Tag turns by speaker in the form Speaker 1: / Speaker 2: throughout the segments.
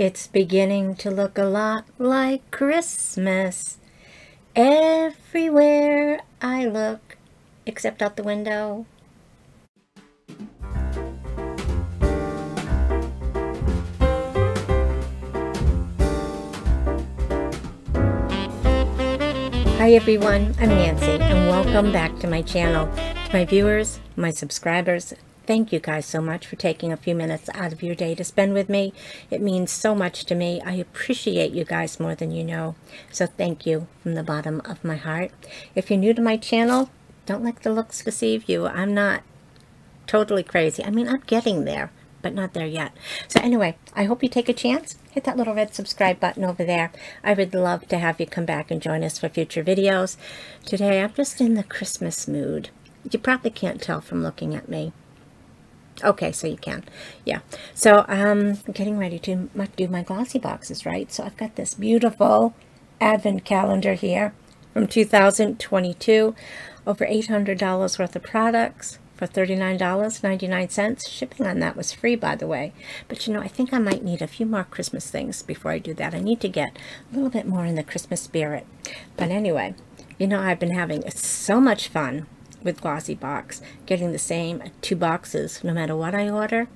Speaker 1: It's beginning to look a lot like Christmas everywhere I look, except out the window. Hi everyone, I'm Nancy and welcome back to my channel. To my viewers, my subscribers, thank you guys so much for taking a few minutes out of your day to spend with me. It means so much to me. I appreciate you guys more than you know. So thank you from the bottom of my heart. If you're new to my channel, don't let the looks deceive you. I'm not totally crazy. I mean, I'm getting there but not there yet. So anyway, I hope you take a chance. Hit that little red subscribe button over there. I would love to have you come back and join us for future videos. Today, I'm just in the Christmas mood. You probably can't tell from looking at me. Okay, so you can. Yeah. So um, I'm getting ready to do my glossy boxes, right? So I've got this beautiful advent calendar here from 2022. Over $800 worth of products for $39.99. Shipping on that was free, by the way. But you know, I think I might need a few more Christmas things before I do that. I need to get a little bit more in the Christmas spirit. But anyway, you know, I've been having so much fun with Glossy Box, getting the same two boxes no matter what I order.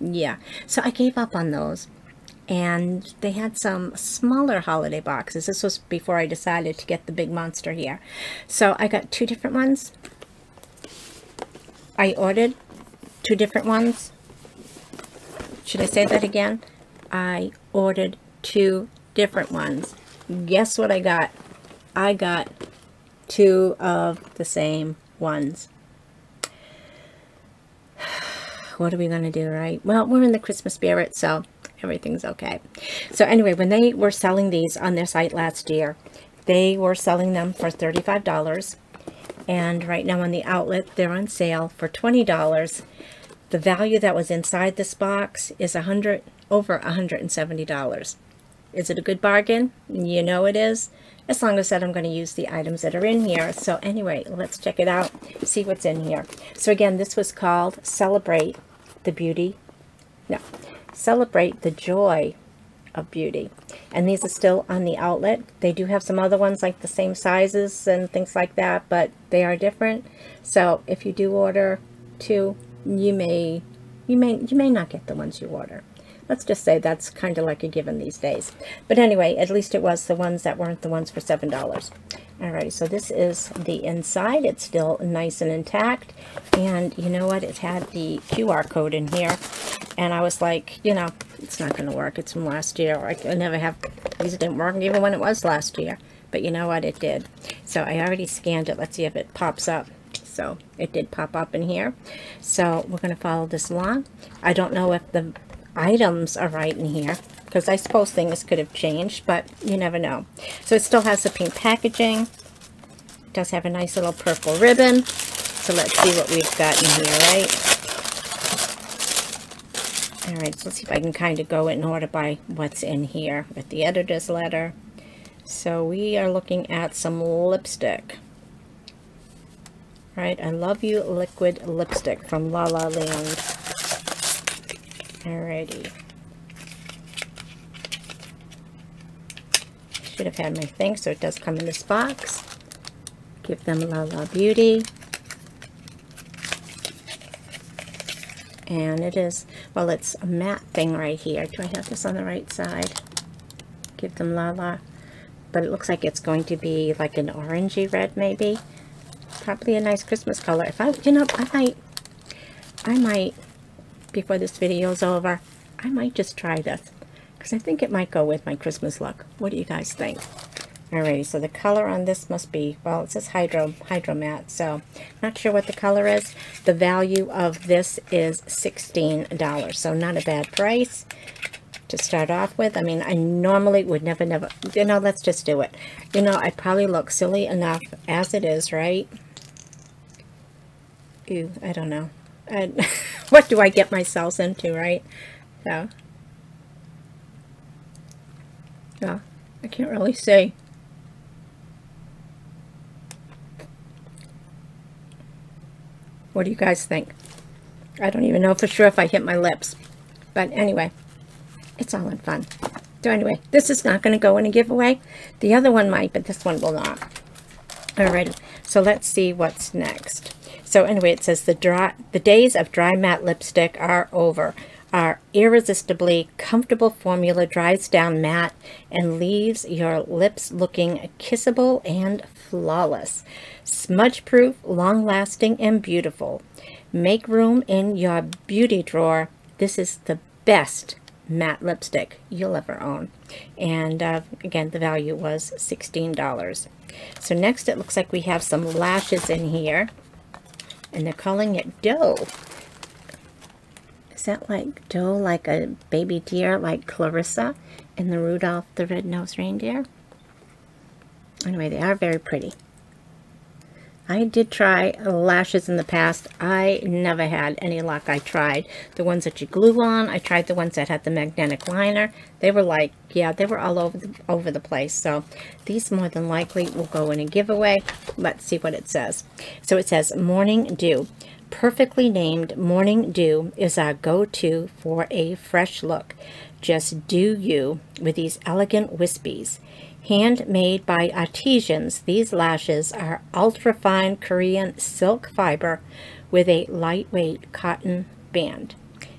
Speaker 1: Yeah, so I gave up on those. And they had some smaller holiday boxes. This was before I decided to get the big monster here. So I got two different ones I ordered two different ones. Should I say that again? I ordered two different ones. Guess what I got? I got two of the same ones. What are we going to do, right? Well, we're in the Christmas spirit, so everything's okay. So anyway, when they were selling these on their site last year, they were selling them for $35 and right now on the outlet they're on sale for $20 the value that was inside this box is a hundred over $170 is it a good bargain? You know it is. As long as that I'm going to use the items that are in here. So anyway let's check it out see what's in here. So again this was called celebrate the beauty. No celebrate the joy of beauty. And these are still on the outlet. They do have some other ones like the same sizes and things like that but they are different. So if you do order two you may you may you may not get the ones you order let's just say that's kind of like a given these days but anyway at least it was the ones that weren't the ones for seven dollars Alright, so this is the inside. It's still nice and intact. And you know what? It had the QR code in here. And I was like, you know, it's not going to work. It's from last year. I, I never have, these didn't work even when it was last year. But you know what? It did. So I already scanned it. Let's see if it pops up. So it did pop up in here. So we're going to follow this along. I don't know if the items are right in here because I suppose things could have changed, but you never know. So it still has the pink packaging. It does have a nice little purple ribbon. So let's see what we've got in here, right? All right, so let's see if I can kind of go in order by what's in here with the editor's letter. So we are looking at some lipstick. Right, I Love You Liquid Lipstick from La La Land. Alrighty. Should have had my thing, so it does come in this box. Give them La La Beauty. and it is well it's a matte thing right here do I have this on the right side give them La La. but it looks like it's going to be like an orangey red maybe probably a nice Christmas color if I you know I might I might before this video is over I might just try this because I think it might go with my Christmas look what do you guys think Alrighty, so the color on this must be, well, it says Hydro, Hydro Matte, so not sure what the color is. The value of this is $16, so not a bad price to start off with. I mean, I normally would never, never, you know, let's just do it. You know, I probably look silly enough as it is, right? Ew, I don't know. I, what do I get myself into, right? So, yeah, I can't really say. What do you guys think? I don't even know for sure if I hit my lips. But anyway, it's all in fun. So anyway, this is not going to go in a giveaway. The other one might, but this one will not. All right, so let's see what's next. So anyway, it says the dry, the days of dry matte lipstick are over. Our irresistibly comfortable formula dries down matte and leaves your lips looking kissable and flawless. Smudge proof, long lasting, and beautiful. Make room in your beauty drawer. This is the best matte lipstick you'll ever own. And uh, again, the value was $16. So next it looks like we have some lashes in here. And they're calling it doe. Is that like doe, like a baby deer, like Clarissa in the Rudolph the Red-Nosed Reindeer? Anyway, they are very pretty. I did try lashes in the past. I never had any luck. I tried the ones that you glue on. I tried the ones that had the magnetic liner. They were like, yeah, they were all over the, over the place. So these more than likely will go in a giveaway. Let's see what it says. So it says Morning Dew. Perfectly named Morning Dew is our go-to for a fresh look. Just do you with these elegant wispies. Handmade by artisans, these lashes are ultra-fine Korean silk fiber with a lightweight cotton band.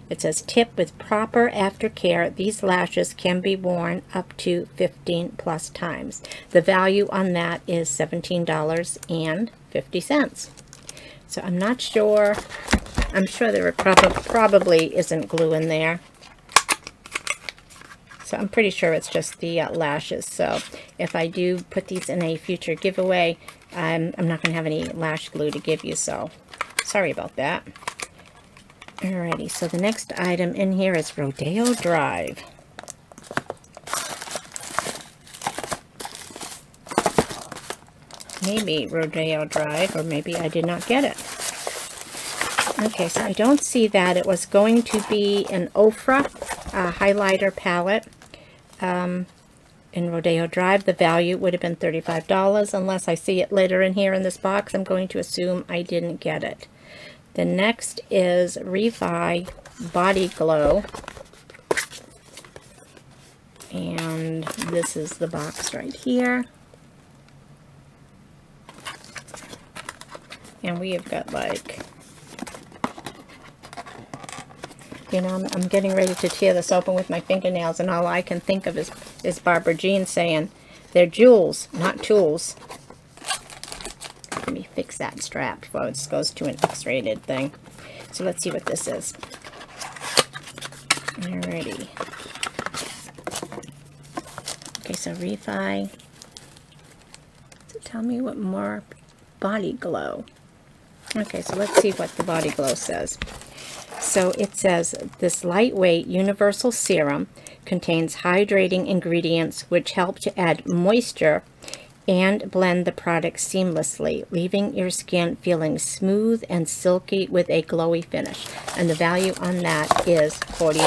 Speaker 1: It says tip with proper aftercare, these lashes can be worn up to 15 plus times. The value on that is $17.50. So I'm not sure, I'm sure there prob probably isn't glue in there. So I'm pretty sure it's just the uh, lashes. So if I do put these in a future giveaway, I'm, I'm not going to have any lash glue to give you. So sorry about that. Alrighty, so the next item in here is Rodeo Drive. Maybe Rodeo Drive, or maybe I did not get it. Okay, so I don't see that. It was going to be an Ofra uh, highlighter palette um, in Rodeo Drive. The value would have been $35 unless I see it later in here in this box. I'm going to assume I didn't get it. The next is Refi Body Glow. And this is the box right here. And we have got like I'm, getting ready to tear this open with my fingernails, and all I can think of is, is Barbara Jean saying, they're jewels, not tools. Let me fix that strap before it goes to an X-rated thing. So let's see what this is. Alrighty. Okay, so refi. So tell me what more body glow. Okay, so let's see what the body glow says. So it says this lightweight universal serum contains hydrating ingredients which help to add moisture and blend the product seamlessly, leaving your skin feeling smooth and silky with a glowy finish. And the value on that is $40.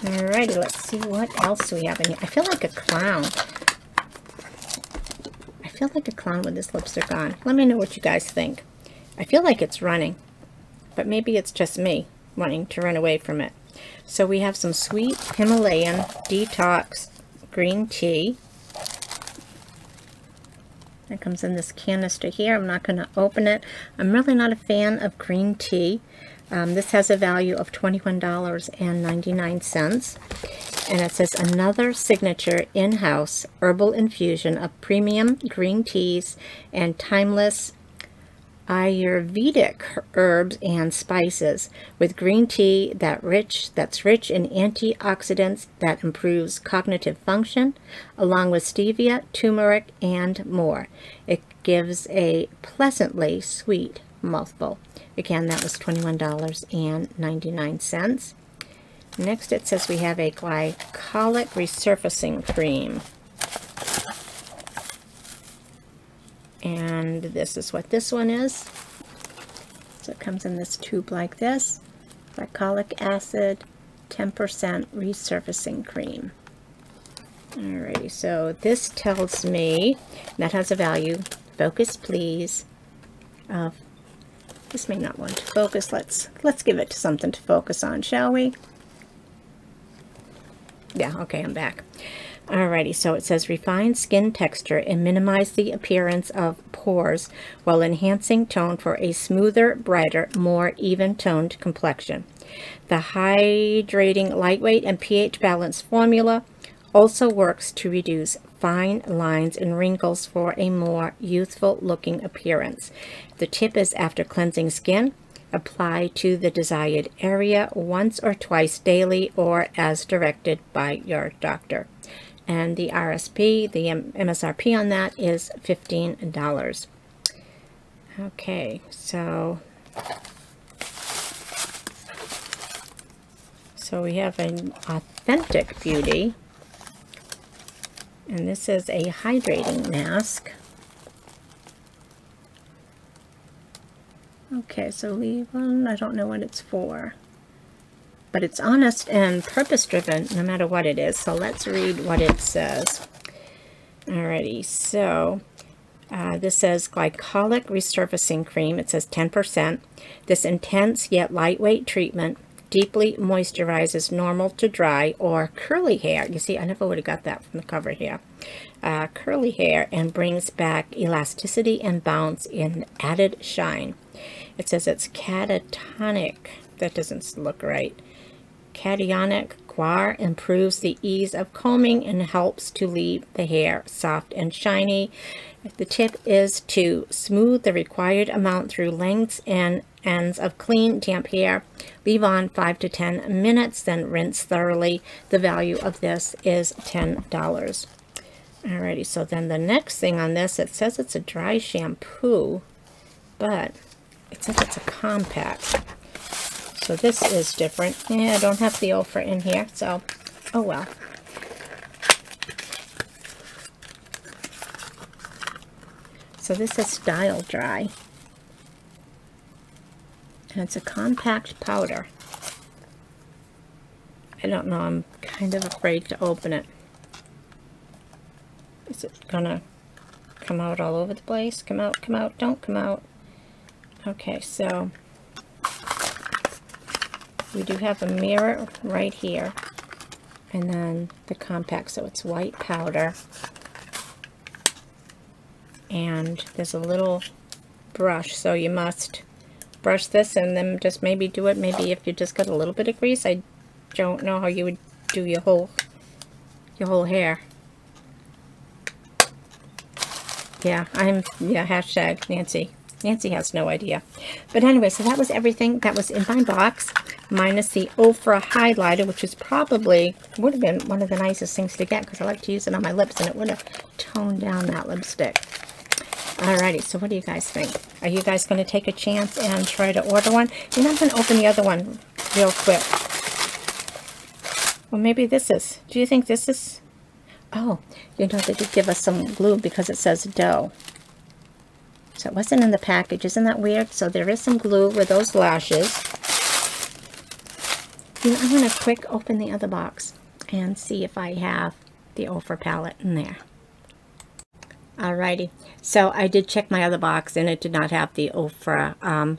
Speaker 1: Alrighty, let's see what else we have in here. I feel like a clown. Feel like a clown with this lipstick on. Let me know what you guys think. I feel like it's running but maybe it's just me wanting to run away from it. So we have some sweet Himalayan detox green tea. It comes in this canister here. I'm not going to open it. I'm really not a fan of green tea. Um, this has a value of $21.99. And it says another signature in-house herbal infusion of premium green teas and timeless Ayurvedic herbs and spices with green tea that rich that's rich in antioxidants that improves cognitive function along with stevia, turmeric and more. It gives a pleasantly sweet mouthful. Again, that was $21.99. Next it says we have a glycolic resurfacing cream. and this is what this one is. So it comes in this tube like this. Glycolic acid, 10% resurfacing cream. Alrighty, so this tells me that has a value. Focus, please. Uh, this may not want to focus. Let's let's give it something to focus on, shall we? Yeah, okay, I'm back. Alrighty, so it says refine skin texture and minimize the appearance of pores while enhancing tone for a smoother, brighter, more even-toned complexion. The hydrating lightweight and pH balanced formula also works to reduce fine lines and wrinkles for a more youthful looking appearance. The tip is after cleansing skin, apply to the desired area once or twice daily or as directed by your doctor. And the RSP, the MSRP on that is $15. Okay, so so we have an authentic beauty and this is a hydrating mask. Okay, so leave one. I don't know what it's for. But it's honest and purpose-driven, no matter what it is. So let's read what it says. Alrighty, so uh, this says glycolic resurfacing cream. It says 10%. This intense yet lightweight treatment deeply moisturizes normal to dry or curly hair. You see, I never would have got that from the cover here. Uh, curly hair and brings back elasticity and bounce in added shine. It says it's catatonic. That doesn't look right. Cationic Guar improves the ease of combing and helps to leave the hair soft and shiny. The tip is to smooth the required amount through lengths and ends of clean, damp hair. Leave on 5 to 10 minutes, then rinse thoroughly. The value of this is $10. Alrighty, so then the next thing on this, it says it's a dry shampoo, but it says it's a compact. So this is different. Yeah, I don't have the Ofra in here, so oh well. So this is Style Dry. It's a compact powder. I don't know, I'm kind of afraid to open it. Is it gonna come out all over the place? Come out, come out, don't come out. Okay, so we do have a mirror right here. And then the compact, so it's white powder. And there's a little brush, so you must brush this and then just maybe do it. Maybe if you just got a little bit of grease, I don't know how you would do your whole your whole hair. Yeah, I'm, yeah, hashtag Nancy. Nancy has no idea. But anyway, so that was everything that was in my box, minus the Ofra highlighter, which is probably, would have been one of the nicest things to get because I like to use it on my lips and it would have toned down that lipstick. Alrighty, so what do you guys think? Are you guys going to take a chance and try to order one? You're not going to open the other one real quick. Well, maybe this is. Do you think this is? Oh, you know, they did give us some glue because it says doe. So it wasn't in the package. Isn't that weird? So there is some glue with those lashes. You know, I'm going to quick open the other box and see if I have the Ofra palette in there. Alrighty, so I did check my other box and it did not have the Ofra um,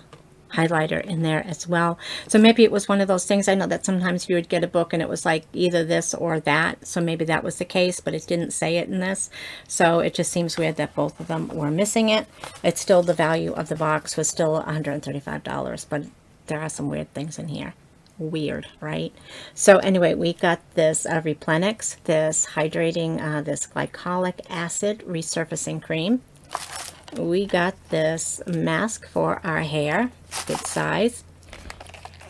Speaker 1: highlighter in there as well. So maybe it was one of those things. I know that sometimes you would get a book and it was like either this or that. So maybe that was the case, but it didn't say it in this. So it just seems weird that both of them were missing it. It's still the value of the box was still $135, but there are some weird things in here weird, right? So anyway, we got this uh, Replenix, this hydrating, uh, this glycolic acid resurfacing cream. We got this mask for our hair, good size.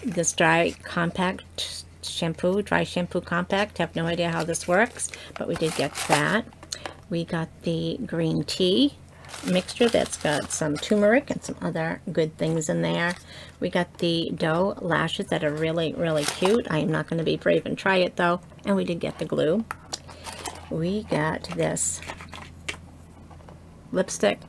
Speaker 1: This dry compact shampoo, dry shampoo compact. Have no idea how this works, but we did get that. We got the green tea mixture that's got some turmeric and some other good things in there. We got the doe lashes that are really, really cute. I am not going to be brave and try it though. And we did get the glue. We got this lipstick.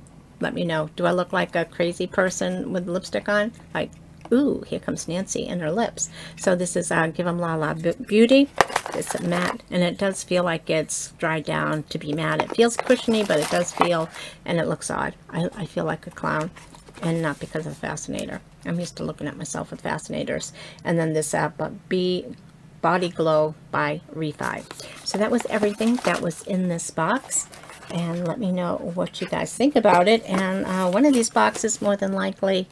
Speaker 1: Let me know. Do I look like a crazy person with lipstick on? Like, ooh, here comes Nancy and her lips. So this is uh, Give 'em La La Beauty. It's matte, and it does feel like it's dried down to be matte. It feels cushiony, but it does feel, and it looks odd. I, I feel like a clown, and not because of Fascinator. I'm used to looking at myself with Fascinators. And then this uh, B Body Glow by Refi. So that was everything that was in this box. And let me know what you guys think about it. And uh, one of these boxes, more than likely,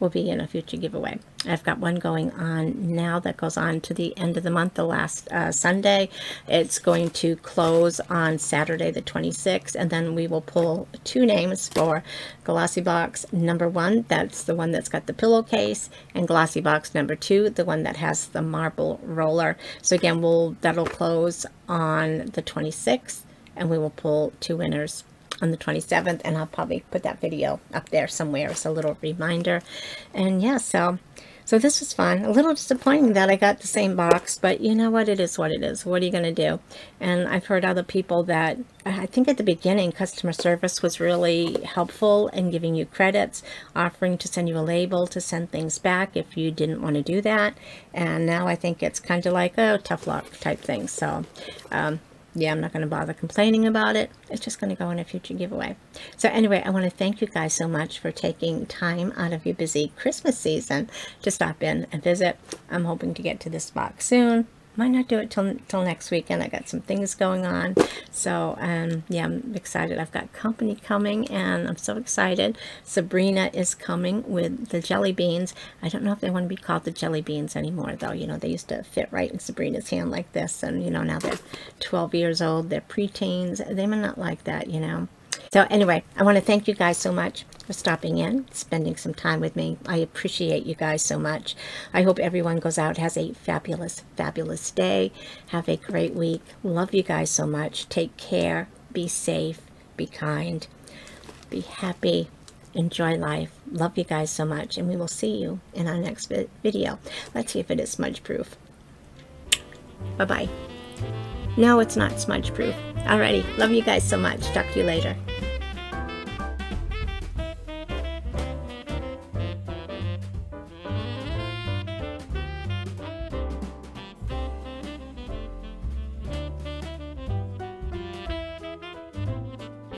Speaker 1: will be in a future giveaway. I've got one going on now that goes on to the end of the month, the last uh, Sunday. It's going to close on Saturday the 26th, and then we will pull two names for Glossy Box number one. That's the one that's got the pillowcase, and Glossy Box number two, the one that has the marble roller. So again, we'll that'll close on the 26th, and we will pull two winners on the 27th and I'll probably put that video up there somewhere as a little reminder. And yeah so so this was fun. A little disappointing that I got the same box but you know what? It is what it is. What are you gonna do? And I've heard other people that I think at the beginning customer service was really helpful in giving you credits offering to send you a label to send things back if you didn't want to do that. And now I think it's kind of like a tough luck type thing. So um, yeah, I'm not going to bother complaining about it. It's just going to go in a future giveaway. So anyway, I want to thank you guys so much for taking time out of your busy Christmas season to stop in and visit. I'm hoping to get to this box soon might not do it till, till next weekend. I got some things going on. So, um, yeah, I'm excited. I've got company coming, and I'm so excited. Sabrina is coming with the jelly beans. I don't know if they want to be called the jelly beans anymore, though. You know, they used to fit right in Sabrina's hand like this, and, you know, now they're 12 years old. They're preteens. They may not like that, you know. So anyway, I want to thank you guys so much for stopping in, spending some time with me. I appreciate you guys so much. I hope everyone goes out, has a fabulous, fabulous day. Have a great week. Love you guys so much. Take care. Be safe. Be kind. Be happy. Enjoy life. Love you guys so much. And we will see you in our next video. Let's see if it is smudge proof. Bye-bye. No, it's not smudge proof. Alrighty. Love you guys so much. Talk to you later.